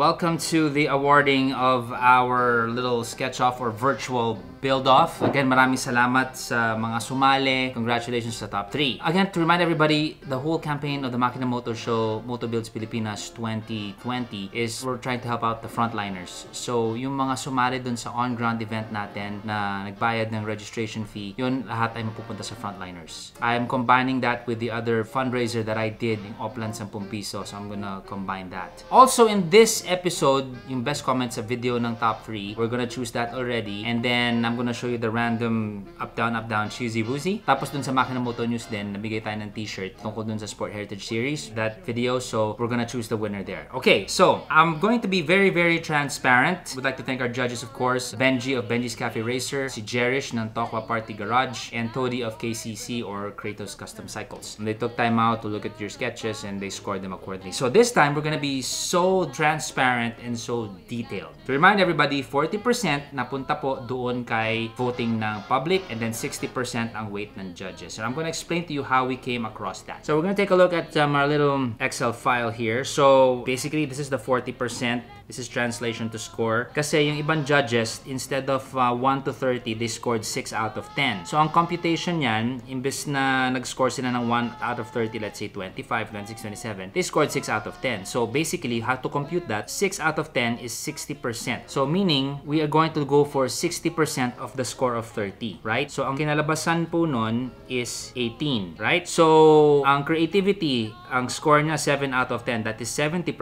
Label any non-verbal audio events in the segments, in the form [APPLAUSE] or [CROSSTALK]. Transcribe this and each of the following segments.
Welcome to the awarding of our little sketch-off or virtual build-off. Again, maraming salamat sa mga sumali. Congratulations sa top 3. Again, to remind everybody, the whole campaign of the Makina Moto Show, Moto Builds Pilipinas 2020 is we're trying to help out the frontliners. So, yung mga sumali dun sa on-ground event natin na nagbayad ng registration fee, yun lahat ay mapupunta sa frontliners. I am combining that with the other fundraiser that I did in Oplan 10 piso. So, I'm gonna combine that. Also, in this episode, yung best comments sa video ng top 3, we're gonna choose that already. And then, I'm gonna show you the random up down up down cheesy woozy. Tapos dun sa Makina Moto News din, nabigay tayo ng t-shirt tungkol dun sa Sport Heritage Series, that video. So we're gonna choose the winner there. Okay, so I'm going to be very very transparent. We'd like to thank our judges of course, Benji of Benji's Cafe Racer, si Jerish ng Tokwa Party Garage, and Todi of KCC or Kratos Custom Cycles. And they took time out to look at your sketches and they scored them accordingly. So this time we're gonna be so transparent and so detailed. To remind everybody, 40% napunta po doon kay voting ng public and then 60% ang weight ng judges. And I'm gonna explain to you how we came across that. So we're gonna take a look at um, our little Excel file here. So basically, this is the 40%. This is translation to score. Kasi yung ibang judges, instead of uh, 1 to 30, they scored 6 out of 10. So ang computation yan, imbes na nag-score sila ng 1 out of 30, let's say 25, 26, 27, they scored 6 out of 10. So basically, how to compute that, 6 out of 10 is 60%. So meaning, we are going to go for 60% of the score of 30, right? So ang kinalabasan po nun is 18, right? So ang creativity, ang score niya 7 out of 10, that is 70%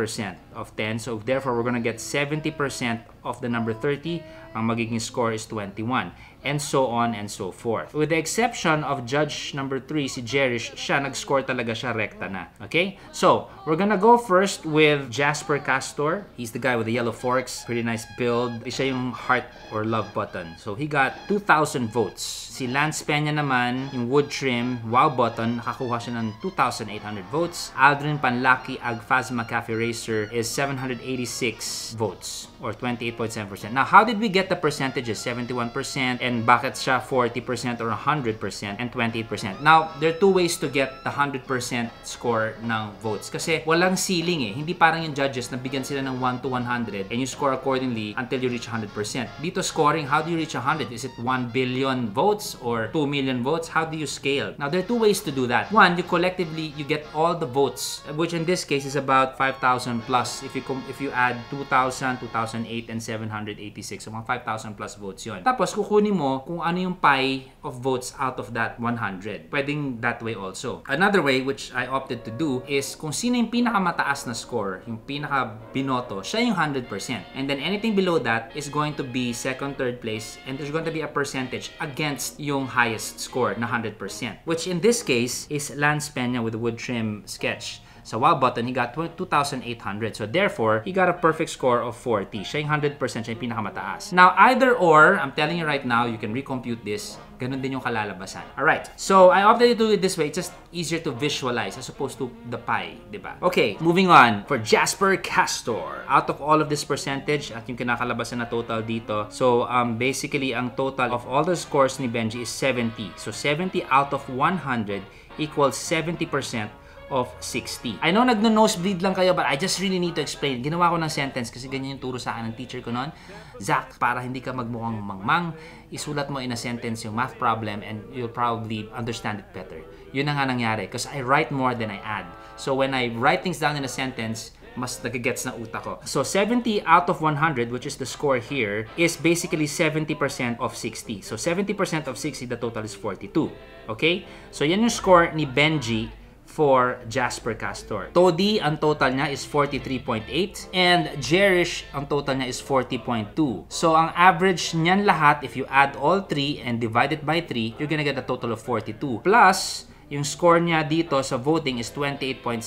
of 10. So therefore, we're gonna get 70% of the number 30. Ang magiging score is 21. And so on and so forth. With the exception of judge number 3, si Jerish, siya nag-score talaga siya rekta na. Okay? So, we're gonna go first with Jasper Castor. He's the guy with the yellow forks. Pretty nice build. Siya yung heart or love button. So, he got 2,000 votes. Si Lance Peña naman, yung wood trim, wow button, nakakuha siya ng 2,800 votes. Aldrin Panlaki Agfazma Cafe Racer is 786 votes or 28.7%. Now, how did we get the percentages? 71% and bakit siya 40% or 100% and 28%? Now, there are two ways to get the 100% score ng votes. Kasi walang ceiling eh. Hindi parang yung judges na bigyan sila ng 1 to 100 and you score accordingly until you reach 100%. Dito scoring, how do you reach 100? Is it 1 billion votes or 2 million votes? How do you scale? Now, there are two ways to do that. One, you collectively, you get all the votes, which in this case is about 5,000 plus. If you if you add 2,000, 2008, and 786, so mga 5,000 plus votes yon. Tapos, kukunin mo kung ano yung pie of votes out of that 100. Pwedeng that way also. Another way, which I opted to do, is kung sino yung pinakamataas na score, yung pinaka binoto, siya yung 100%. And then anything below that is going to be second, third place, and there's going to be a percentage against yung highest score na 100%. Which in this case is Lance Peña with the wood trim sketch. Sa wow button, he got 2,800. So therefore, he got a perfect score of 40. Siya yung 100%, siya yung pinakamataas. Now, either or, I'm telling you right now, you can recompute this. Ganun din yung kalalabasan. Alright, so I opted to do it this way. It's just easier to visualize as opposed to the pie, di ba? Okay, moving on. For Jasper Castor, out of all of this percentage, at yung kinakalabasan na total dito, so um, basically, ang total of all the scores ni Benji is 70. So 70 out of 100 equals 70% of 60. I know nagno-nosebleed lang kayo but I just really need to explain. Ginawa ko ng sentence kasi ganyan yung turo sa akin ng teacher ko noon. Zach, para hindi ka magmukhang mangmang, isulat mo in a sentence yung math problem and you'll probably understand it better. Yun na nga nangyari because I write more than I add. So when I write things down in a sentence, mas nagigets na utak ko. So 70 out of 100, which is the score here, is basically 70% of 60. So 70% of 60, the total is 42. Okay? So yan yung score ni Benji for Jasper Castor. Todi, ang total niya is 43.8 and Jerish, ang total niya is 40.2. So, ang average niyan lahat, if you add all 3 and divide it by 3, you're gonna get a total of 42. Plus, Yung score niya dito sa voting is 28.7%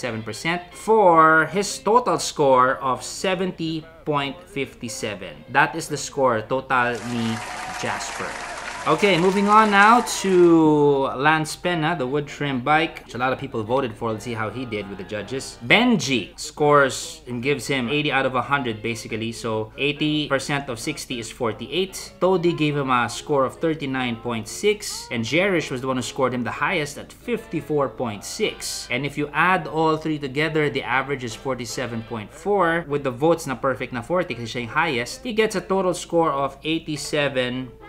for his total score of 70.57. That is the score total ni Jasper. Okay, moving on now to Lance Pena, the wood trim bike, which a lot of people voted for. Let's see how he did with the judges. Benji scores and gives him 80 out of 100 basically. So 80% of 60 is 48. Todi gave him a score of 39.6. And Jerish was the one who scored him the highest at 54.6. And if you add all three together, the average is 47.4. With the votes na perfect na 40 kasi siya yung highest, he gets a total score of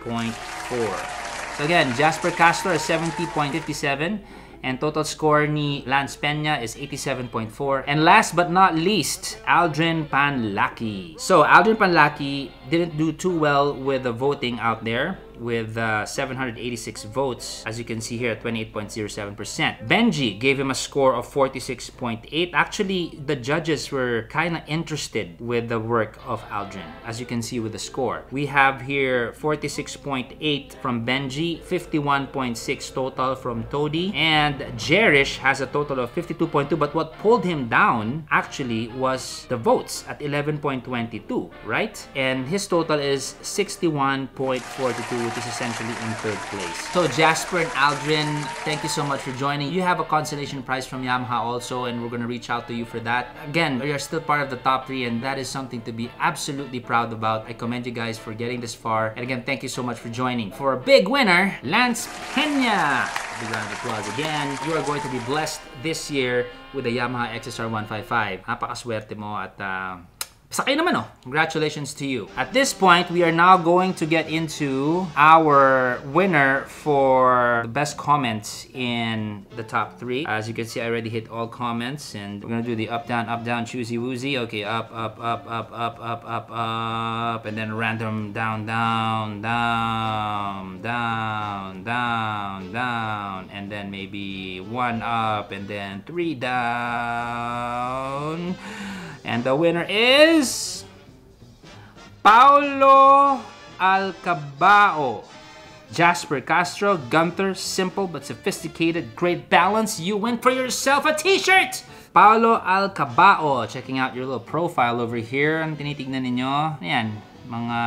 87.4. So again, Jasper Castro is 70.57 and total score ni Lance Peña is 87.4. And last but not least, Aldrin Panlaki. So Aldrin Panlaki didn't do too well with the voting out there with uh, 786 votes, as you can see here at 28.07%. Benji gave him a score of 46.8. Actually, the judges were kind of interested with the work of Aldrin, as you can see with the score. We have here 46.8 from Benji, 51.6 total from Todi, and Jerish has a total of 52.2. But what pulled him down actually was the votes at 11.22, right? And his total is 61.42 which is essentially in third place. So Jasper and Aldrin, thank you so much for joining. You have a consolation prize from Yamaha also and we're to reach out to you for that. Again, you're still part of the top three and that is something to be absolutely proud about. I commend you guys for getting this far. And again, thank you so much for joining. For a big winner, Lance Pena. Big round of applause again. You are going to be blessed this year with the Yamaha XSR 155. Napakaswerte mo at uh, Sakay naman oh. Congratulations to you. At this point, we are now going to get into our winner for the best comments in the top three. As you can see, I already hit all comments and we're gonna do the up, down, up, down, choosy woozy. Okay, up, up, up, up, up, up, up, up, and then random down, down, down, down, down, down, and then maybe one up and then three down. And the winner is Paulo Alcabao. Jasper Castro, Gunther, simple but sophisticated, great balance. You win for yourself a t-shirt! Paulo Alcabao, checking out your little profile over here. Ang tinitignan ninyo, ayan, mga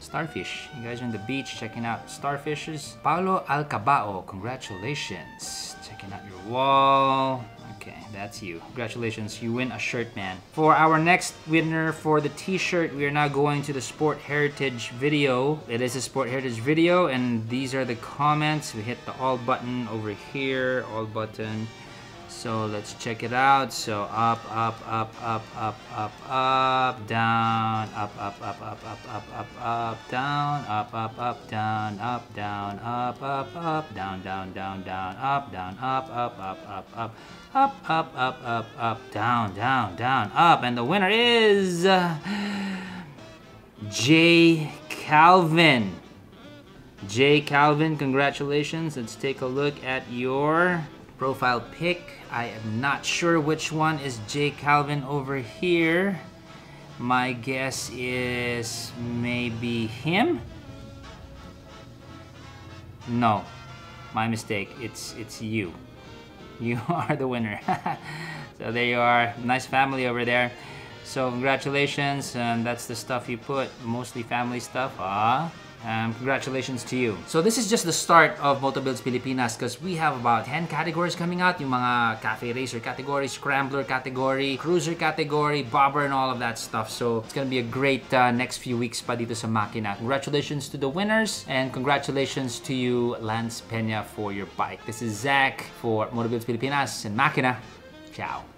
starfish. You guys are on the beach checking out starfishes. Paulo Alcabao, congratulations. Checking out your wall. Okay, that's you. Congratulations, you win a shirt, man. For our next winner for the t-shirt, we are now going to the Sport Heritage video. It is a Sport Heritage video, and these are the comments. We hit the all button over here, all button. So let's check it out. So up, up, up, up, up, up, up, down, up, up, up, up, up, up, up, up, down, up, up, up, down, up, down, up, up, up, down, down, down, down, up, down, up, up, up, up, up, up, up, up, up, up, down, down, down, up. And the winner is Jay Calvin. Jay Calvin, congratulations. Let's take a look at your profile pic. I am not sure which one is Jay Calvin over here. My guess is maybe him. No, my mistake. It's it's you. You [LAUGHS] are the winner. [LAUGHS] so there you are. Nice family over there. So congratulations, and that's the stuff you put. Mostly family stuff. Ah. Um, congratulations to you. So this is just the start of Motobuilds Pilipinas because we have about 10 categories coming out. Yung mga cafe racer category, scrambler category, cruiser category, bobber and all of that stuff. So it's gonna be a great uh, next few weeks pa dito sa Makina. Congratulations to the winners and congratulations to you, Lance Peña, for your bike. This is Zach for Motobuilds Pilipinas and Makina. Ciao.